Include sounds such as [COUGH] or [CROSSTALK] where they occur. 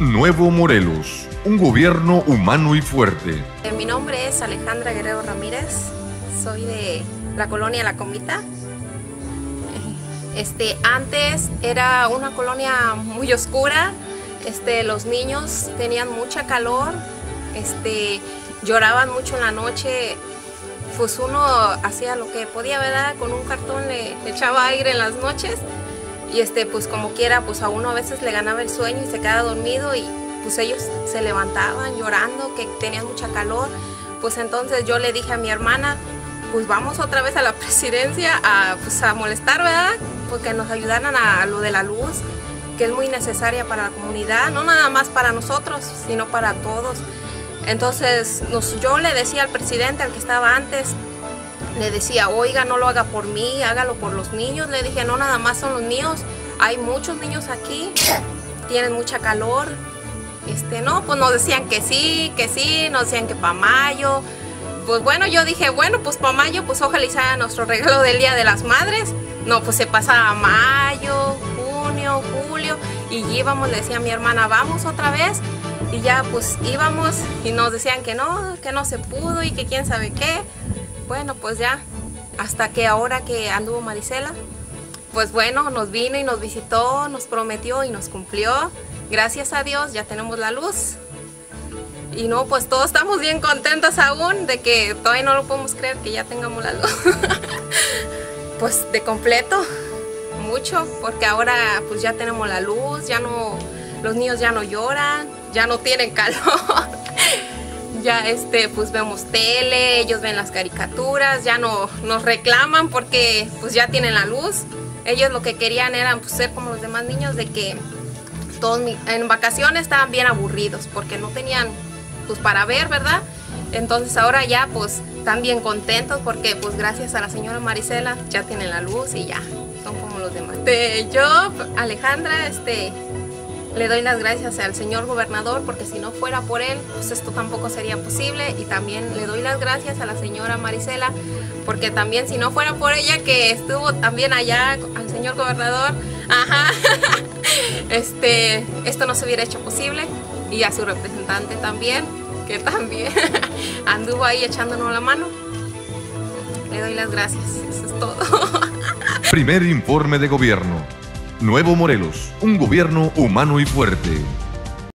Nuevo Morelos, un gobierno humano y fuerte. Eh, mi nombre es Alejandra Guerrero Ramírez, soy de la colonia La Comita. Este, antes era una colonia muy oscura, este, los niños tenían mucha calor, este, lloraban mucho en la noche, pues uno hacía lo que podía, ¿verdad? Con un cartón le, le echaba aire en las noches y este pues como quiera pues a uno a veces le ganaba el sueño y se quedaba dormido y pues ellos se levantaban llorando que tenían mucha calor. Pues entonces yo le dije a mi hermana pues vamos otra vez a la [LAUGHS] presidencia a, pues, a molestar verdad porque nos ayudaran a lo de la luz que es muy necesaria para la comunidad no nada más para nosotros sino para todos entonces nos, yo le decía al presidente al que estaba antes le decía, oiga, no lo haga por mí, hágalo por los niños. Le dije, no, nada más son los míos. Hay muchos niños aquí, tienen mucha calor. Este, no, pues nos decían que sí, que sí, nos decían que para mayo. Pues bueno, yo dije, bueno, pues para mayo, pues ojalá y sea nuestro [LAUGHS] regalo del Día de las Madres. No, pues se pasaba mayo, junio, julio, y íbamos, le decía a mi hermana, vamos otra vez. Y ya pues íbamos y nos decían que no, que no se pudo y que quién sabe qué bueno, pues ya, hasta que ahora que anduvo Marisela, pues bueno, nos vino y nos visitó, nos prometió y nos cumplió. Gracias a Dios ya tenemos la luz. Y no, pues todos estamos bien contentos aún de que todavía no lo podemos creer que ya tengamos la luz. [LAUGHS] pues de completo, mucho, porque ahora pues ya tenemos la luz, ya no, los niños ya no lloran, ya no tienen calor ya este, pues vemos tele, ellos ven las caricaturas, ya no nos reclaman porque pues ya tienen la luz. Ellos lo que querían era pues, ser como los demás niños de que todos en vacaciones estaban bien aburridos porque no tenían pues para ver, ¿verdad? Entonces ahora ya pues están bien contentos porque pues gracias a la señora Marisela ya tienen la luz y ya son como los demás. yo, Alejandra, este, le doy las gracias al señor gobernador porque si no fuera por él, pues esto tampoco sería posible. Y también le doy las gracias a la señora Marisela porque también si no fuera por ella que estuvo también allá al señor gobernador, ajá, [LAUGHS] este, esto no se hubiera hecho posible. Y a su representante también, que también [LAUGHS] anduvo ahí echándonos la mano. Le doy las gracias, eso es todo. [LAUGHS] Primer informe de gobierno. Nuevo Morelos, un gobierno humano y fuerte.